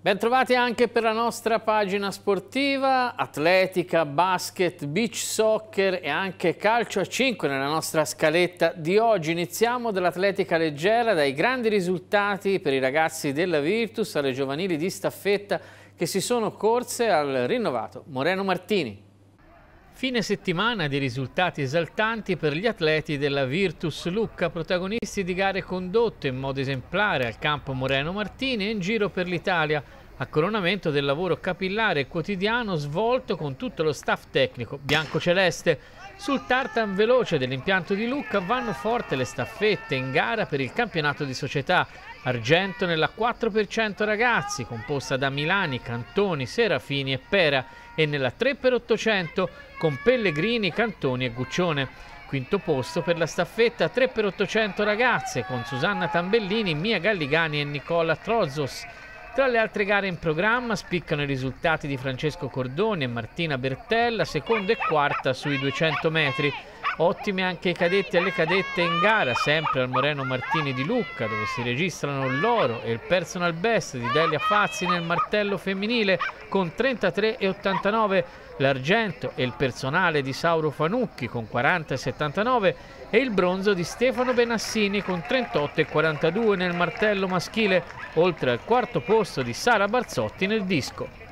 Bentrovati anche per la nostra pagina sportiva, atletica, basket, beach soccer e anche calcio a 5 nella nostra scaletta di oggi. Iniziamo dall'atletica leggera, dai grandi risultati per i ragazzi della Virtus alle giovanili di staffetta che si sono corse al rinnovato Moreno Martini. Fine settimana di risultati esaltanti per gli atleti della Virtus Lucca, protagonisti di gare condotte in modo esemplare al campo Moreno Martini e in giro per l'Italia a coronamento del lavoro capillare e quotidiano svolto con tutto lo staff tecnico bianco-celeste. Sul tartan veloce dell'impianto di Lucca vanno forte le staffette in gara per il campionato di società. Argento nella 4% ragazzi, composta da Milani, Cantoni, Serafini e Pera, e nella 3x800 con Pellegrini, Cantoni e Guccione. Quinto posto per la staffetta 3x800 ragazze con Susanna Tambellini, Mia Galligani e Nicola Trozos. Tra le altre gare in programma spiccano i risultati di Francesco Cordoni e Martina Bertella, seconda e quarta sui 200 metri. Ottime anche i cadetti e le cadette in gara, sempre al Moreno Martini di Lucca, dove si registrano l'oro e il personal best di Delia Fazzi nel martello femminile con 33 e 89 l'argento e il personale di Sauro Fanucchi con 40 e 79 il bronzo di Stefano Benassini con 38 e 42 nel martello maschile, oltre al quarto posto di Sara Barzotti nel disco.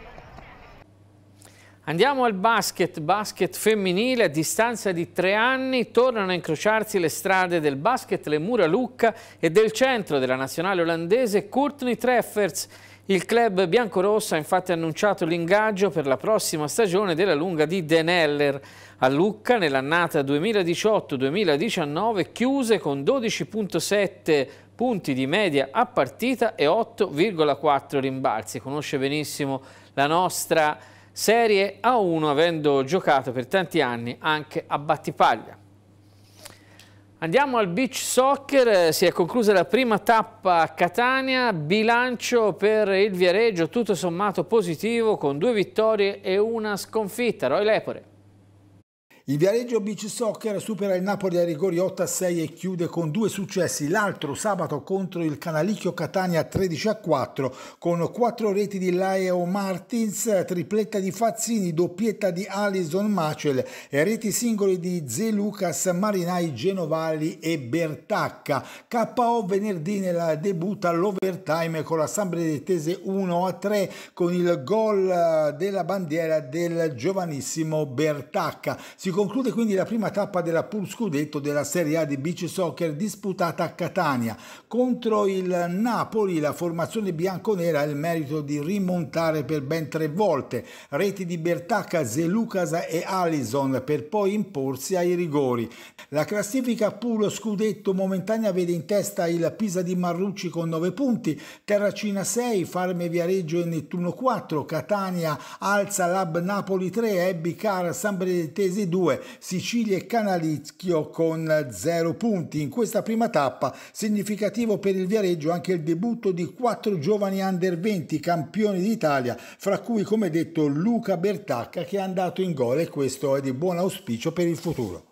Andiamo al basket, basket femminile, a distanza di tre anni tornano a incrociarsi le strade del basket Le Mura Lucca e del centro della nazionale olandese Courtney Treffers. Il club biancorosso ha infatti annunciato l'ingaggio per la prossima stagione della lunga di Den Heller. A Lucca nell'annata 2018-2019 chiuse con 12.7 punti di media a partita e 8,4 rimbalzi. Conosce benissimo la nostra Serie A1 avendo giocato per tanti anni anche a Battipaglia. Andiamo al beach soccer, si è conclusa la prima tappa a Catania, bilancio per il Viareggio tutto sommato positivo con due vittorie e una sconfitta. Roy Lepore. Il Viareggio Beach Soccer supera il Napoli ai rigori 8 a 6 e chiude con due successi. L'altro sabato contro il Canalicchio Catania 13 a 4 con quattro reti di Laeo Martins, tripletta di Fazzini, doppietta di Alison Macel e reti singoli di Ze Lucas, Marinai, Genovali e Bertacca. KO venerdì nella debutta all'overtime con la San Benedettese 1 a 3 con il gol della bandiera del giovanissimo Bertacca. Si conclude quindi la prima tappa della Pool Scudetto della Serie A di Beach Soccer disputata a Catania. Contro il Napoli la formazione bianconera ha il merito di rimontare per ben tre volte. Reti di Bertacca, Zelucas e Allison per poi imporsi ai rigori. La classifica Pool Scudetto momentanea vede in testa il Pisa di Marrucci con 9 punti, Terracina 6, Farme Viareggio e Nettuno 4, Catania alza Lab Napoli 3, Ebbi Car San Benedettesi 2, 2, Sicilia e Canalischio con 0 punti. In questa prima tappa significativo per il Viareggio anche il debutto di quattro giovani under 20 campioni d'Italia, fra cui come detto Luca Bertacca che è andato in gol e questo è di buon auspicio per il futuro.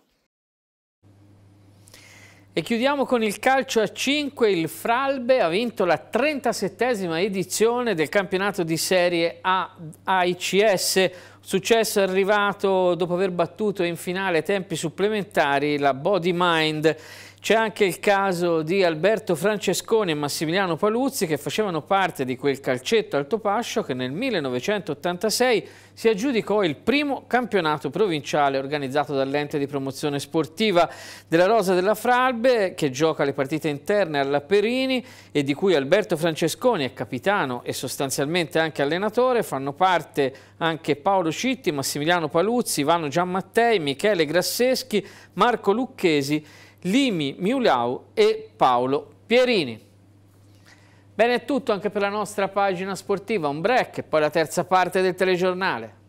E chiudiamo con il calcio a 5, il Fralbe ha vinto la 37esima edizione del campionato di Serie AICS, successo arrivato dopo aver battuto in finale tempi supplementari la Body Mind c'è anche il caso di Alberto Francesconi e Massimiliano Paluzzi che facevano parte di quel calcetto altopascio che nel 1986 si aggiudicò il primo campionato provinciale organizzato dall'ente di promozione sportiva della Rosa della Fralbe che gioca le partite interne alla Perini e di cui Alberto Francesconi è capitano e sostanzialmente anche allenatore. Fanno parte anche Paolo Citti, Massimiliano Paluzzi, Ivano Giammattei, Michele Grasseschi, Marco Lucchesi Limi Miulau e Paolo Pierini. Bene, è tutto anche per la nostra pagina sportiva, un break e poi la terza parte del telegiornale.